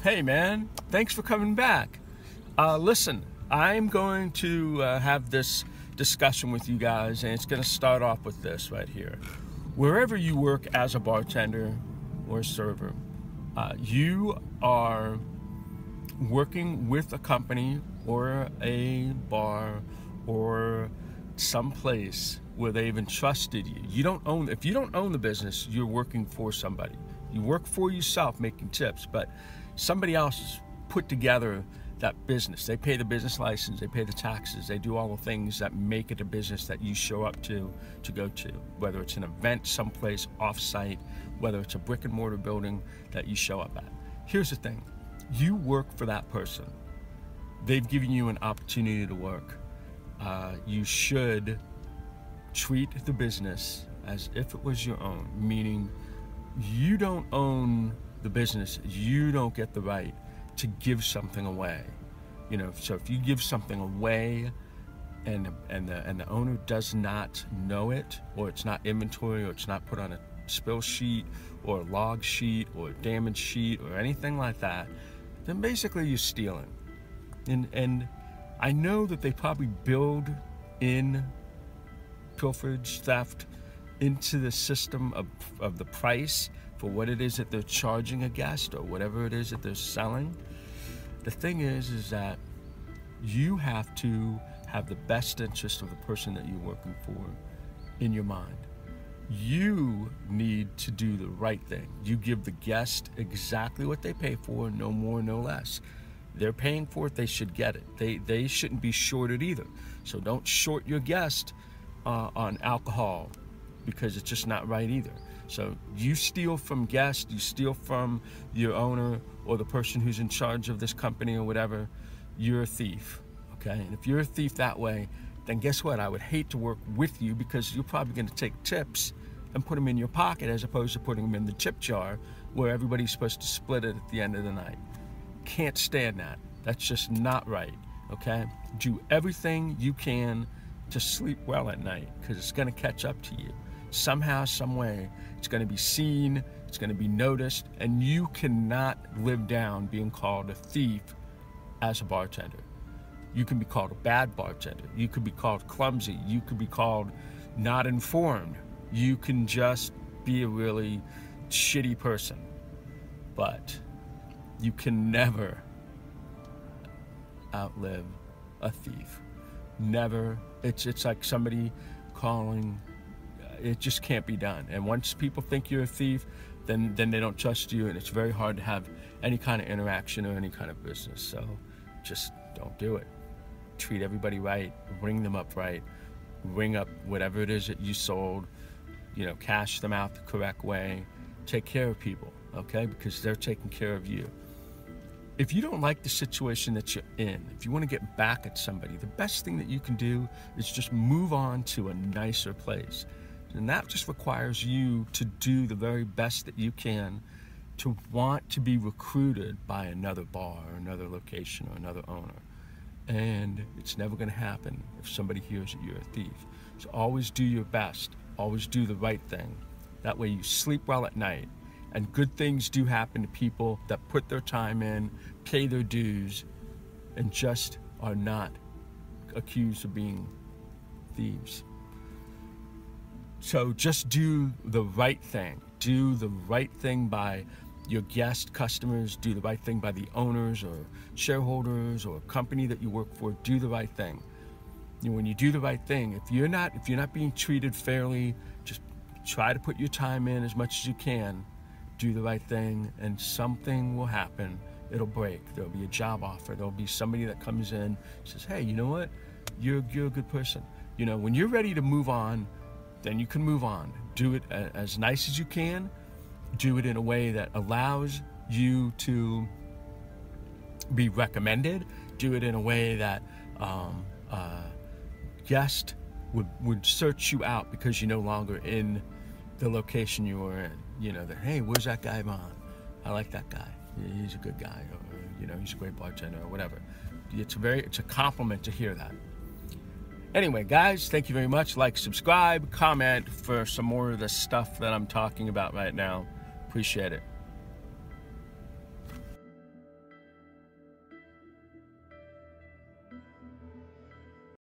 Hey, man, thanks for coming back. Uh, listen, I'm going to uh, have this discussion with you guys, and it's going to start off with this right here. Wherever you work as a bartender or a server, uh, you are working with a company or a bar or some place where they've entrusted you. You don't own if you don't own the business, you're working for somebody. You work for yourself making tips, but somebody else put together that business. They pay the business license, they pay the taxes, they do all the things that make it a business that you show up to to go to. Whether it's an event someplace off-site, whether it's a brick and mortar building that you show up at. Here's the thing. You work for that person. They've given you an opportunity to work. Uh, you should treat the business as if it was your own, meaning you don't own the business, you don't get the right to give something away. You know, so if you give something away and and the and the owner does not know it, or it's not inventory, or it's not put on a spill sheet or a log sheet or a damage sheet or anything like that, then basically you're stealing. And and I know that they probably build in pilferage, theft into the system of, of the price for what it is that they're charging a guest or whatever it is that they're selling. The thing is, is that you have to have the best interest of the person that you're working for in your mind. You need to do the right thing. You give the guest exactly what they pay for, no more, no less. They're paying for it, they should get it. They, they shouldn't be shorted either. So don't short your guest uh, on alcohol because it's just not right either. So you steal from guests, you steal from your owner or the person who's in charge of this company or whatever, you're a thief. Okay? And if you're a thief that way, then guess what? I would hate to work with you because you're probably going to take tips and put them in your pocket as opposed to putting them in the tip jar where everybody's supposed to split it at the end of the night. Can't stand that. That's just not right. Okay? Do everything you can to sleep well at night because it's going to catch up to you. Somehow, some way, it's going to be seen, it's going to be noticed, and you cannot live down being called a thief as a bartender. You can be called a bad bartender. You could be called clumsy. You could be called not informed. You can just be a really shitty person. But you can never outlive a thief. Never. It's it's like somebody calling. It just can't be done. And once people think you're a thief, then then they don't trust you, and it's very hard to have any kind of interaction or any kind of business. So just don't do it. Treat everybody right. Ring them up right. Ring up whatever it is that you sold. You know, cash them out the correct way. Take care of people, okay? Because they're taking care of you if you don't like the situation that you're in, if you want to get back at somebody, the best thing that you can do is just move on to a nicer place. And that just requires you to do the very best that you can to want to be recruited by another bar or another location or another owner. And it's never going to happen if somebody hears that you're a thief. So always do your best, always do the right thing. That way you sleep well at night and good things do happen to people that put their time in, pay their dues, and just are not accused of being thieves. So just do the right thing. Do the right thing by your guest customers, do the right thing by the owners or shareholders or company that you work for. Do the right thing. You know, when you do the right thing, if you're not if you're not being treated fairly, just try to put your time in as much as you can do the right thing, and something will happen. It'll break. There'll be a job offer. There'll be somebody that comes in, says, "Hey, you know what? You're you're a good person. You know, when you're ready to move on, then you can move on. Do it as nice as you can. Do it in a way that allows you to be recommended. Do it in a way that um, uh, guest would would search you out because you're no longer in the location you were in you know, that, hey, where's that guy Vaughn? I like that guy. He's a good guy, or, you know, he's a great bartender, or whatever. It's a very, it's a compliment to hear that. Anyway, guys, thank you very much. Like, subscribe, comment for some more of the stuff that I'm talking about right now. Appreciate it.